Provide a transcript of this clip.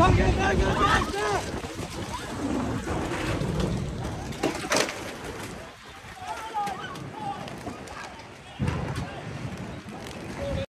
gang, gang, get gang.